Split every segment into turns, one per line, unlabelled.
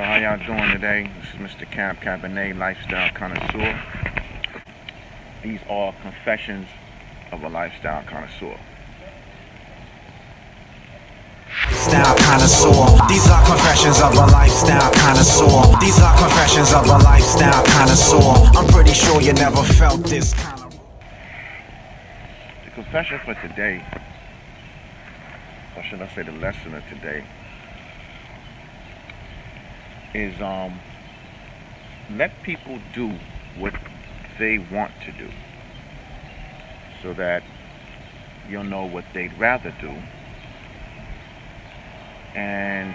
Yo, how y'all doing today? This is Mr. Cab Cabernet, Lifestyle Connoisseur. These are confessions of a lifestyle connoisseur.
Style connoisseur. These are confessions of a lifestyle connoisseur. These are confessions of a lifestyle connoisseur. I'm pretty sure you never felt this kind of.
The confession for today, or should I say the lesson of today, is um let people do what they want to do so that you'll know what they'd rather do and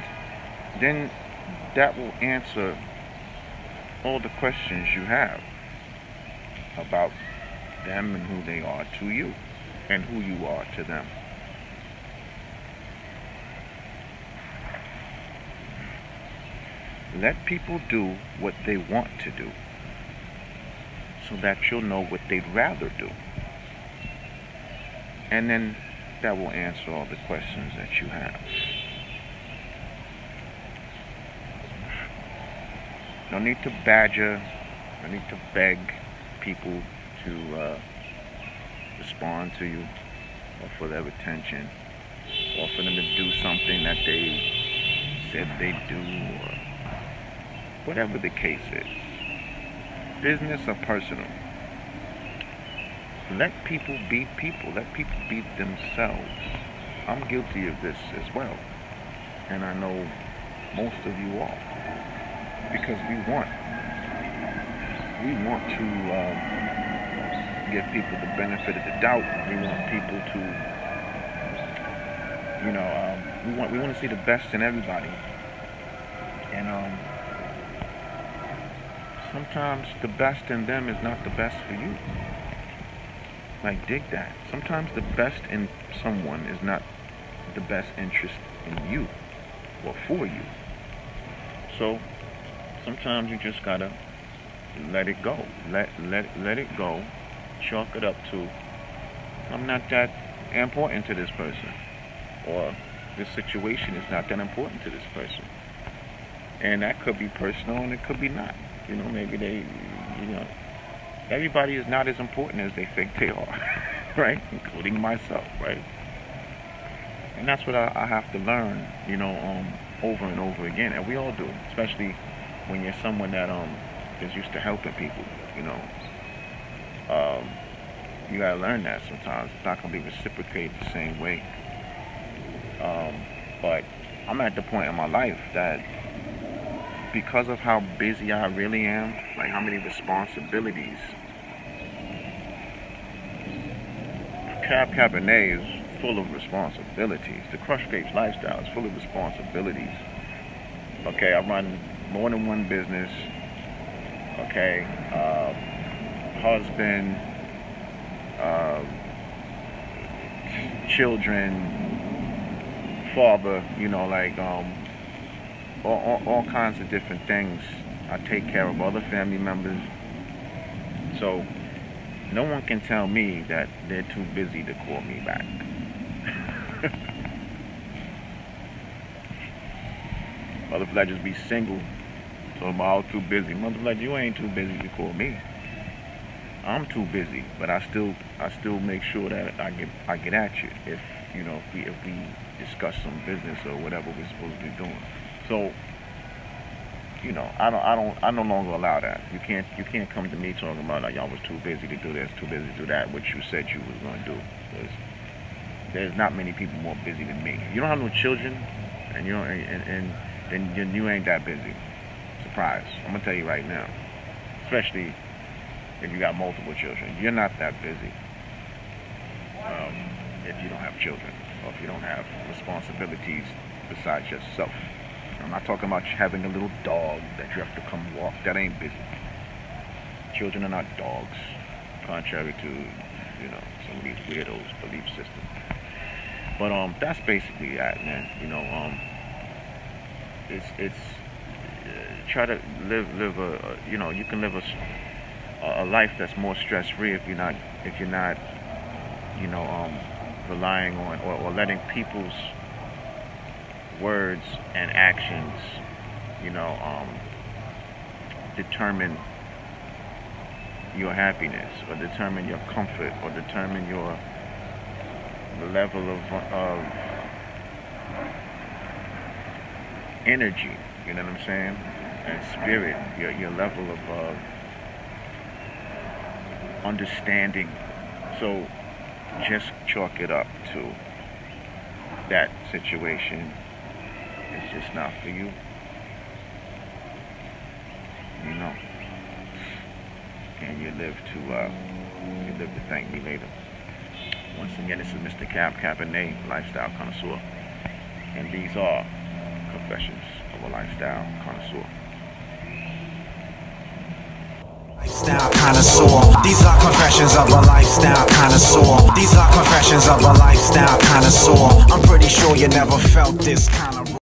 then that will answer all the questions you have about them and who they are to you and who you are to them. Let people do what they want to do so that you'll know what they'd rather do. And then that will answer all the questions that you have. No need to badger, no need to beg people to uh, respond to you or for their attention or for them to do something that they said they'd do whatever the case is. Business or personal. Let people be people. Let people be themselves. I'm guilty of this as well. And I know most of you are. Because we want, we want to um, give people the benefit of the doubt. We want people to, you know, um, we want we want to see the best in everybody. And um, sometimes the best in them is not the best for you. Like, dig that. Sometimes the best in someone is not the best interest in you or for you. So, sometimes you just gotta let it go. Let let let it go. Chalk it up to I'm not that important to this person. Or this situation is not that important to this person. And that could be personal and it could be not. You know, maybe they, you know, everybody is not as important as they think they are, right? Including myself, right? And that's what I, I have to learn, you know, um, over and over again, and we all do, especially when you're someone that um is used to helping people, you know. Um, you gotta learn that sometimes. It's not gonna be reciprocated the same way. Um, but I'm at the point in my life that because of how busy I really am, like how many responsibilities. Cab Cabernet is full of responsibilities. The Krushed Grapes lifestyle is full of responsibilities. Okay, I run more than one business. Okay, uh, husband, uh, children, father. You know, like um, all, all, all kinds of different things. I take care of other family members. So no one can tell me that they're too busy to call me back. Mother just be single. So I'm all too busy. Mother like you ain't too busy to call me. I'm too busy, but I still I still make sure that I get I get at you if you know if we if we discuss some business or whatever we're supposed to be doing. So, you know, I don't, I don't, I no longer allow that. You can't, you can't come to me talking about like y'all was too busy to do this, too busy to do that, which you said you was going to do. Because there's not many people more busy than me. You don't have no children, and you don't, and, and, and, and you ain't that busy. Surprise! I'm gonna tell you right now, especially if you got multiple children, you're not that busy. Um, if you don't have children, or if you don't have responsibilities besides yourself. I'm not talking about having a little dog that you have to come walk. That ain't busy. Children are not dogs, contrary to, you know, some of these weirdos' belief systems. But um, that's basically that, man. You know, um, it's it's uh, try to live live a, a, you know you can live a a life that's more stress free if you're not if you're not you know um relying on or, or letting people's words and actions you know, um, determine your happiness or determine your comfort or determine your level of, of energy, you know what I'm saying? And spirit, your, your level of uh, understanding. So just chalk it up to that situation is just not for you. You know. And you live to uh, you live to thank me later. Once again, this is Mr. Cab Cabernet, Lifestyle Connoisseur. And these are Confessions of a Lifestyle Connoisseur.
Lifestyle connoisseur. These are confessions of a lifestyle connoisseur. These are confessions of a lifestyle connoisseur. I'm pretty sure you never felt this kind